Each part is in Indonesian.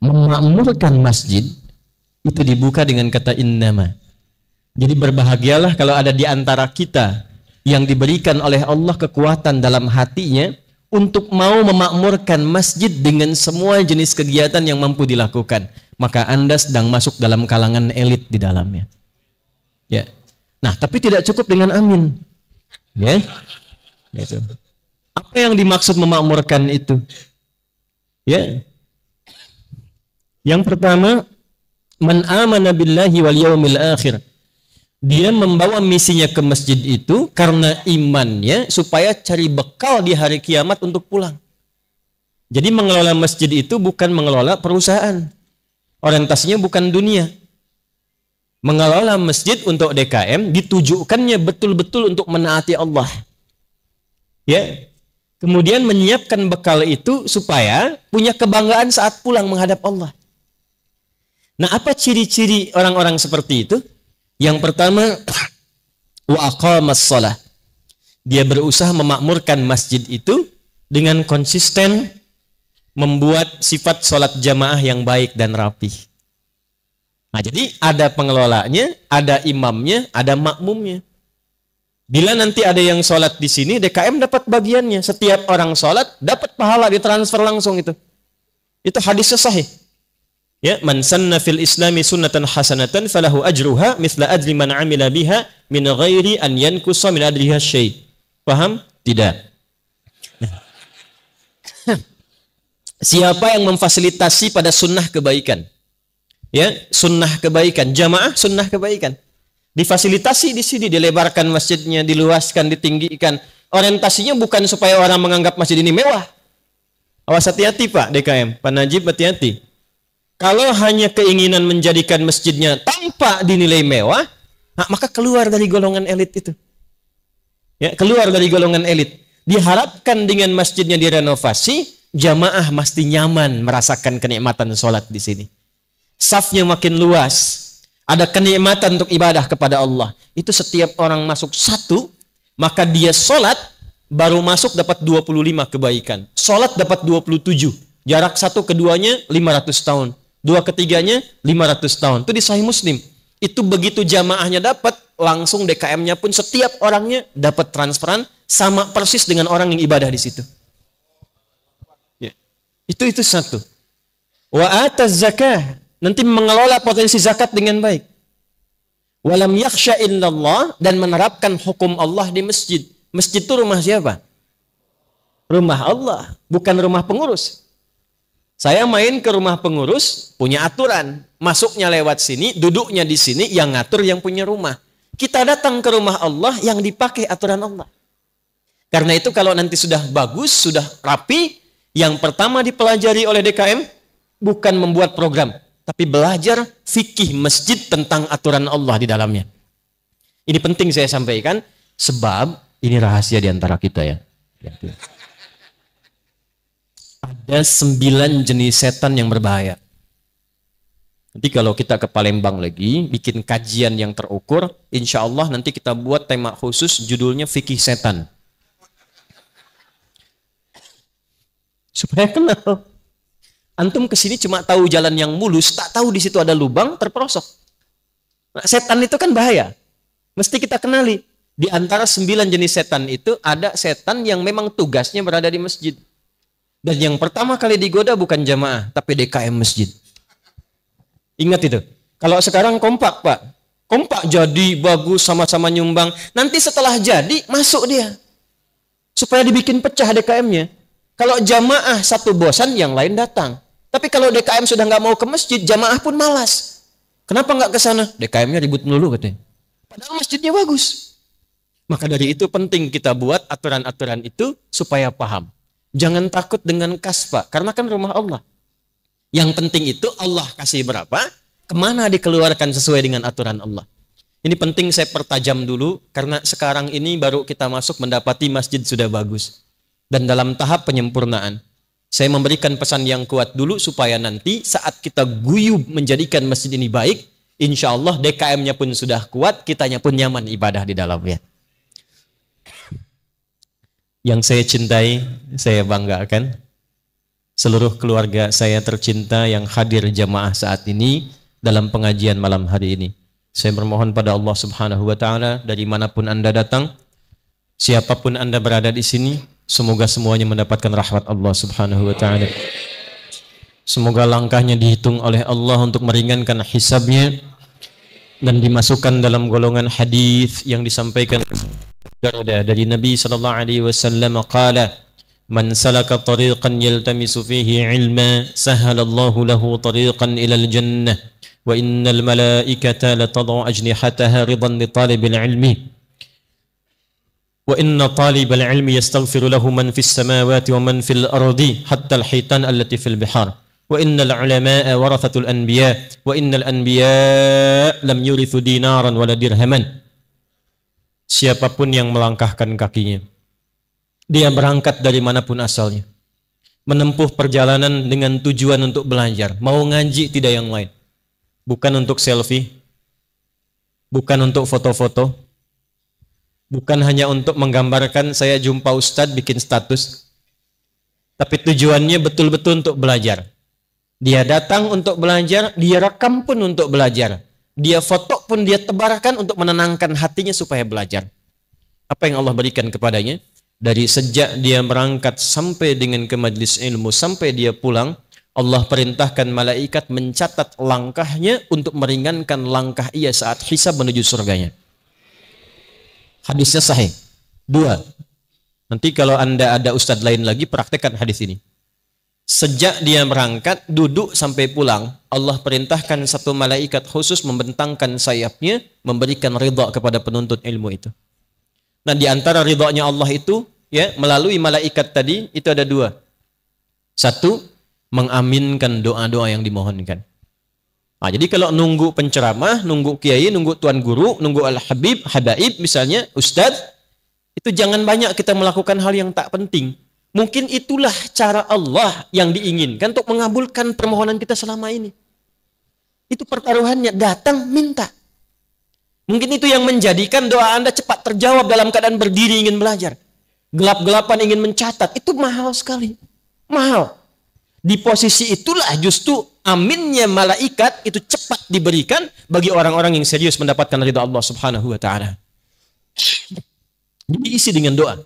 memakmurkan masjid itu dibuka dengan kata innama. Jadi berbahagialah kalau ada di antara kita yang diberikan oleh Allah kekuatan dalam hatinya untuk mau memakmurkan masjid dengan semua jenis kegiatan yang mampu dilakukan. Maka Anda sedang masuk dalam kalangan elit di dalamnya. Ya. Nah, tapi tidak cukup dengan amin. Ya. Itu. Apa yang dimaksud memakmurkan itu? Ya. Yang pertama, man amana billahi wal yaumil akhir. Dia membawa misinya ke masjid itu karena imannya supaya cari bekal di hari kiamat untuk pulang. Jadi mengelola masjid itu bukan mengelola perusahaan. Orientasinya bukan dunia. Mengelola masjid untuk DKM ditujukannya betul-betul untuk menaati Allah. Ya. Kemudian menyiapkan bekal itu supaya punya kebanggaan saat pulang menghadap Allah. Nah, apa ciri-ciri orang-orang seperti itu? Yang pertama, wa. Dia berusaha memakmurkan masjid itu dengan konsisten membuat sifat sholat jamaah yang baik dan rapi. Nah, jadi ada pengelolanya, ada imamnya, ada makmumnya. Bila nanti ada yang sholat di sini, DKM dapat bagiannya. Setiap orang sholat dapat pahala ditransfer langsung itu. Itu hadisnya sahih. Ya, man sanna fil islami sunnatan hasanatan falahu ajruha mithla ajri man amila biha min ghairi an yankusa min adriha syai. Paham? Tidak. Siapa yang memfasilitasi pada sunnah kebaikan? Ya, sunnah kebaikan, jamaah sunnah kebaikan. Difasilitasi di sini, dilebarkan masjidnya, diluaskan, ditinggikan. Orientasinya bukan supaya orang menganggap masjid ini mewah. Awas hati-hati Pak DKM, Pak Najib hati-hati. Kalau hanya keinginan menjadikan masjidnya tanpa dinilai mewah, nah, maka keluar dari golongan elit itu. Ya, keluar dari golongan elit. Diharapkan dengan masjidnya direnovasi, jamaah mesti nyaman merasakan kenikmatan sholat di sini. Safnya makin luas, ada kenikmatan untuk ibadah kepada Allah. Itu setiap orang masuk satu, maka dia sholat baru masuk dapat 25 kebaikan. Sholat dapat 27. Jarak satu keduanya 500 tahun. Dua ketiganya 500 tahun. Itu di Sahih Muslim. Itu begitu jamaahnya dapat, langsung DKM-nya pun setiap orangnya dapat transferan sama persis dengan orang yang ibadah di situ. Itu itu satu. Wa atas zakah nanti mengelola potensi zakat dengan baik. Walam yakhsha illallah dan menerapkan hukum Allah di masjid. Masjid itu rumah siapa? Rumah Allah, bukan rumah pengurus. Saya main ke rumah pengurus, punya aturan. Masuknya lewat sini, duduknya di sini, yang ngatur yang punya rumah. Kita datang ke rumah Allah yang dipakai aturan Allah. Karena itu kalau nanti sudah bagus, sudah rapi, yang pertama dipelajari oleh DKM bukan membuat program, tapi belajar fikih masjid tentang aturan Allah di dalamnya. Ini penting saya sampaikan sebab ini rahasia di antara kita ya. Ada sembilan jenis setan yang berbahaya. Nanti kalau kita ke Palembang lagi, bikin kajian yang terukur, insya Allah nanti kita buat tema khusus judulnya fikih setan. supaya kenal. Antum ke sini cuma tahu jalan yang mulus, tak tahu di situ ada lubang, terperosok. Nah, setan itu kan bahaya. Mesti kita kenali. Di antara sembilan jenis setan itu ada setan yang memang tugasnya berada di masjid. Dan yang pertama kali digoda bukan jamaah, tapi DKM masjid. Ingat itu. Kalau sekarang kompak, Pak. Kompak jadi bagus sama-sama nyumbang. Nanti setelah jadi masuk dia. Supaya dibikin pecah DKM-nya. Kalau jamaah satu bosan, yang lain datang. Tapi kalau DKM sudah nggak mau ke masjid, jamaah pun malas. Kenapa nggak ke sana? DKM-nya ribut melulu katanya. Padahal masjidnya bagus. Maka dari itu penting kita buat aturan-aturan itu supaya paham. Jangan takut dengan kaspa, karena kan rumah Allah. Yang penting itu Allah kasih berapa, ke mana dikeluarkan sesuai dengan aturan Allah. Ini penting saya pertajam dulu, karena sekarang ini baru kita masuk mendapati masjid sudah bagus dan dalam tahap penyempurnaan. Saya memberikan pesan yang kuat dulu supaya nanti saat kita guyub menjadikan masjid ini baik, insya Allah DKM-nya pun sudah kuat, kitanya pun nyaman ibadah di dalamnya. Yang saya cintai, saya banggakan, seluruh keluarga saya tercinta yang hadir jamaah saat ini dalam pengajian malam hari ini. Saya bermohon pada Allah Subhanahu wa taala dari mana pun Anda datang, siapa pun Anda berada di sini, semoga semuanya mendapatkan rahmat Allah Subhanahu wa taala. Semoga langkahnya dihitung oleh Allah untuk meringankan hisabnya dan dimasukkan dalam golongan hadis yang disampaikan dari Nabi sallallahu alaihi wasallam qala man salaka tariqan yaltamisu fihi ilma sahalallahu lahu tariqan ila al-jannah wa innal malaikata latad'u ajnihataha ridan li talibil ilmi وإن طالب العلم يستغفر له من في السماوات ومن في الأرض حتى الحيتان التي في البحار وإن العلماء ورثة الأنبياء وإن الأنبياء لم يرثوا دينارا ولا درهما siapa pun yang melangkahkan kakinya. Dia berangkat dari mana pun asalnya. Menempuh perjalanan dengan tujuan untuk belajar. Mau ngaji tidak yang lain. Bukan untuk selfie. Bukan untuk foto-foto. Bukan hanya untuk menggambarkan saya jumpa ustadz bikin status. Tapi tujuannya betul-betul untuk belajar. Dia datang untuk belajar, dia rekam pun untuk belajar. Dia foto pun dia tebarkan untuk menenangkan hatinya supaya belajar. Apa yang Allah berikan kepadanya? Dari sejak dia berangkat sampai dengan ke majlis ilmu, sampai dia pulang, Allah perintahkan malaikat mencatat langkahnya untuk meringankan langkah ia saat hisab menuju surganya. Hadisnya sahih. Dua. Nanti kalau anda ada ustadz lain lagi, praktekkan hadis ini. Sejak dia berangkat, duduk sampai pulang, Allah perintahkan satu malaikat khusus membentangkan sayapnya, memberikan ridha kepada penuntut ilmu itu. Nah, di antara ridhonya Allah itu, ya, melalui malaikat tadi, itu ada dua. Satu, mengaminkan doa-doa yang dimohonkan. Nah, jadi kalau nunggu penceramah, nunggu kiai, nunggu tuan guru, nunggu al-habib, habaib misalnya, ustadz, itu jangan banyak kita melakukan hal yang tak penting. Mungkin itulah cara Allah yang diinginkan untuk mengabulkan permohonan kita selama ini. Itu pertaruhannya, datang minta. Mungkin itu yang menjadikan doa Anda cepat terjawab dalam keadaan berdiri ingin belajar. Gelap-gelapan ingin mencatat, itu mahal sekali. Mahal. Di posisi itulah justru aminnya malaikat itu cepat diberikan bagi orang-orang yang serius mendapatkan ridha Allah Subhanahu wa taala. Diisi dengan doa.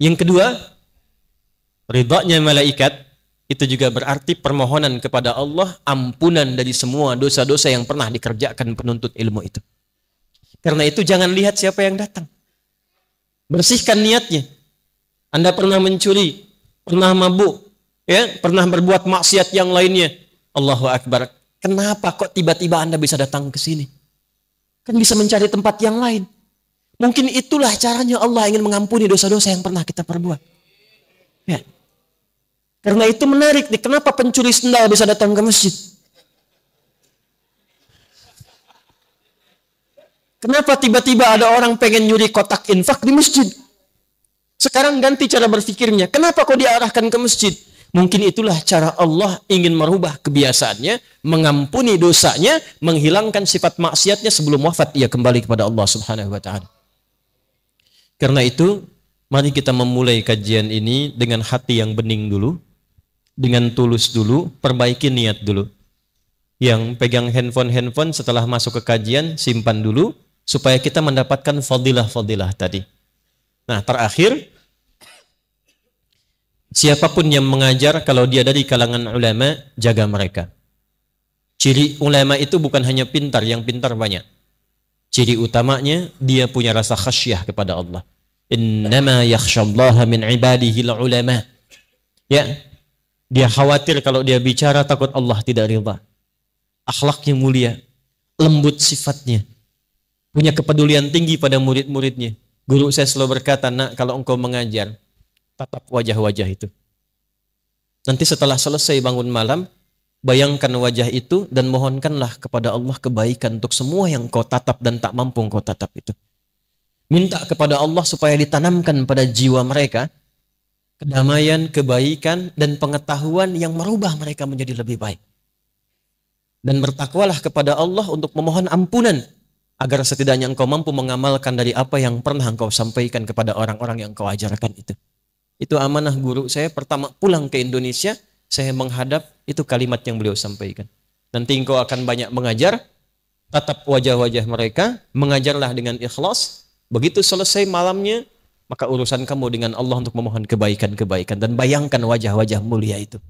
Yang kedua, ridhanya malaikat itu juga berarti permohonan kepada Allah ampunan dari semua dosa-dosa yang pernah dikerjakan penuntut ilmu itu. Karena itu jangan lihat siapa yang datang. Bersihkan niatnya. Anda pernah mencuri, pernah mabuk, ya, pernah berbuat maksiat yang lainnya. Allahu Akbar. Kenapa kok tiba-tiba Anda bisa datang ke sini? Kan bisa mencari tempat yang lain. Mungkin itulah caranya Allah ingin mengampuni dosa-dosa yang pernah kita perbuat. Ya. Karena itu menarik nih, kenapa pencuri sendal bisa datang ke masjid? Kenapa tiba-tiba ada orang pengen nyuri kotak infak di masjid? Sekarang ganti cara berpikirnya. Kenapa kok diarahkan ke masjid? Mungkin itulah cara Allah ingin merubah kebiasaannya, mengampuni dosanya, menghilangkan sifat maksiatnya sebelum wafat ia kembali kepada Allah Subhanahu wa taala. Karena itu, mari kita memulai kajian ini dengan hati yang bening dulu, dengan tulus dulu, perbaiki niat dulu. Yang pegang handphone-handphone setelah masuk ke kajian, simpan dulu, supaya kita mendapatkan fadilah-fadilah tadi. Nah, terakhir, siapa pun yang mengajar, kalau dia dari kalangan ulama, jaga mereka. Ciri ulama itu bukan hanya pintar, yang pintar banyak. Ciri utamanya, dia punya rasa khasyah kepada Allah. Innama yakhshallaha min ibadihi ulama. Ya, dia khawatir kalau dia bicara takut Allah tidak ridha. Akhlaknya mulia, lembut sifatnya, punya kepedulian tinggi pada murid-muridnya. Guru saya selalu berkata, nak kalau engkau mengajar, tatap wajah-wajah itu. Nanti setelah selesai bangun malam, bayangkan wajah itu dan mohonkanlah kepada Allah kebaikan untuk semua yang kau tatap dan tak mampu kau tatap itu. Minta kepada Allah supaya ditanamkan pada jiwa mereka kedamaian, kebaikan, dan pengetahuan yang merubah mereka menjadi lebih baik. Dan bertakwalah kepada Allah untuk memohon ampunan agar setidaknya engkau mampu mengamalkan dari apa yang pernah engkau sampaikan kepada orang-orang yang engkau ajarkan itu. Itu amanah guru saya pertama pulang ke Indonesia saya menghadap, itu kalimat yang beliau sampaikan. Nanti engkau akan banyak mengajar, tatap wajah-wajah mereka, mengajarlah dengan ikhlas. Begitu selesai malamnya, maka urusan kamu dengan Allah untuk memohon kebaikan-kebaikan dan bayangkan wajah-wajah mulia itu.